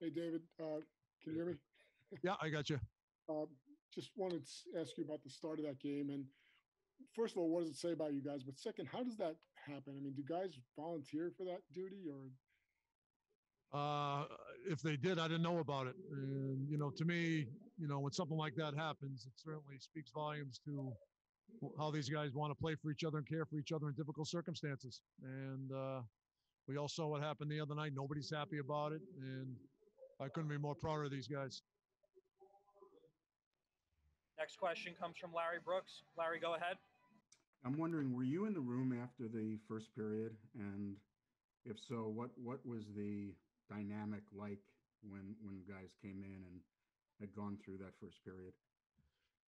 Hey, David, uh, can you hear me? Yeah, I got you. Uh, just wanted to ask you about the start of that game. And first of all, what does it say about you guys? But second, how does that happen? I mean, do guys volunteer for that duty or? Uh, if they did, I didn't know about it. And, you know, to me, you know, when something like that happens, it certainly speaks volumes to how these guys want to play for each other and care for each other in difficult circumstances. And uh, we all saw what happened the other night. Nobody's happy about it. And I couldn't be more proud of these guys. Next question comes from Larry Brooks. Larry, go ahead. I'm wondering, were you in the room after the first period? And if so, what what was the dynamic like when when guys came in and had gone through that first period?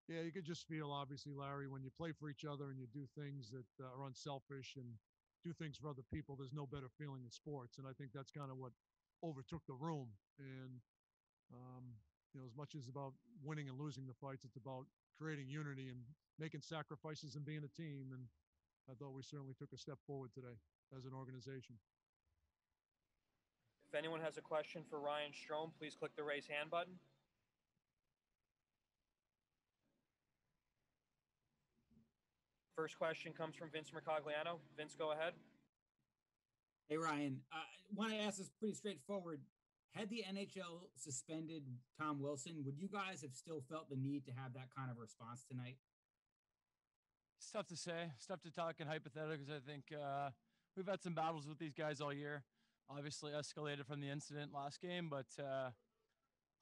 Yeah, you could just feel obviously, Larry, when you play for each other and you do things that uh, are unselfish and do things for other people. There's no better feeling in sports, and I think that's kind of what overtook the room. And um, you know, as much as about winning and losing the fights, it's about creating unity and making sacrifices and being a team. And I thought we certainly took a step forward today as an organization. If anyone has a question for Ryan Strome, please click the raise hand button. First question comes from Vince Mercogliano. Vince, go ahead. Hey Ryan, I want to ask this pretty straightforward. Had the NHL suspended Tom Wilson, would you guys have still felt the need to have that kind of response tonight? It's tough to say. It's tough to talk in hypotheticals. I think uh, we've had some battles with these guys all year. Obviously, escalated from the incident last game, but uh,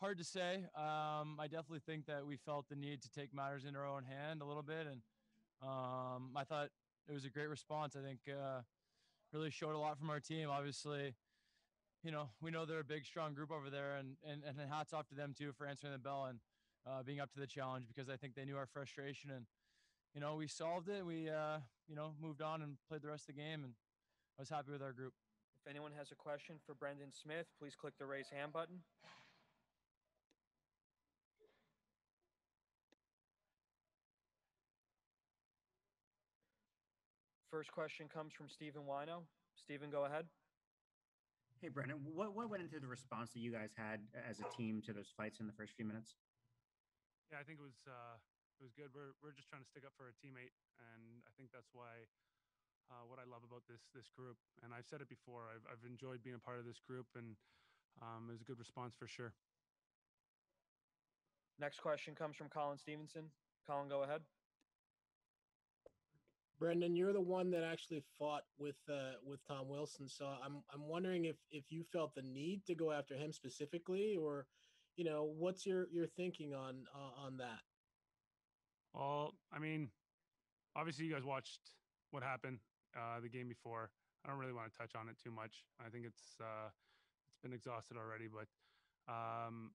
hard to say. Um, I definitely think that we felt the need to take matters in our own hand a little bit, and um, I thought it was a great response. I think uh, really showed a lot from our team. Obviously, you know, we know they're a big, strong group over there, and and, and hats off to them too for answering the bell and uh, being up to the challenge because I think they knew our frustration and you know we solved it. We uh, you know moved on and played the rest of the game, and I was happy with our group. If anyone has a question for Brendan Smith, please click the raise hand button. First question comes from Stephen Whyno. Stephen, go ahead. Hey, Brendan, what, what went into the response that you guys had as a team to those fights in the first few minutes? Yeah, I think it was uh, it was good. We're we're just trying to stick up for a teammate, and I think that's why uh, what I love about this this group. And I've said it before. I've I've enjoyed being a part of this group, and um, it was a good response for sure. Next question comes from Colin Stephenson. Colin, go ahead. Brendan, you're the one that actually fought with uh, with Tom Wilson, so I'm I'm wondering if if you felt the need to go after him specifically, or you know, what's your your thinking on uh, on that? Well, I mean, obviously you guys watched what happened uh, the game before. I don't really want to touch on it too much. I think it's uh, it's been exhausted already, but um,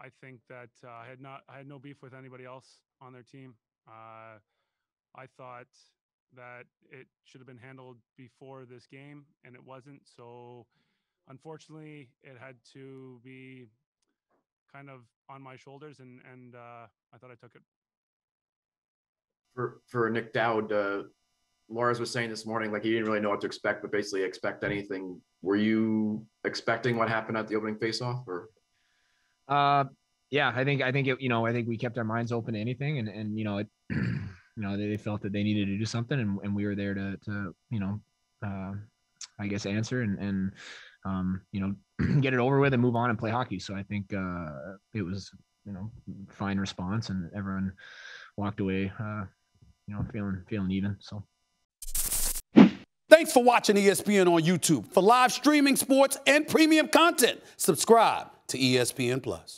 I think that uh, I had not I had no beef with anybody else on their team. Uh, I thought that it should have been handled before this game, and it wasn't. So, unfortunately, it had to be kind of on my shoulders, and and uh, I thought I took it. For for Nic Dowd, uh, Lars was saying this morning, like he didn't really know what to expect, but basically expect anything. Were you expecting what happened at the opening faceoff, or? Uh, yeah, I think I think it, you know I think we kept our minds open to anything, and and you know it. you know they, they felt that they needed to do something and, and we were there to to you know uh, i guess answer and and um, you know get it over with and move on and play hockey so i think uh, it was you know fine response and everyone walked away uh, you know feeling feeling even so Thanks for watching ESPN on YouTube. For live streaming sports and premium content, subscribe to ESPN Plus.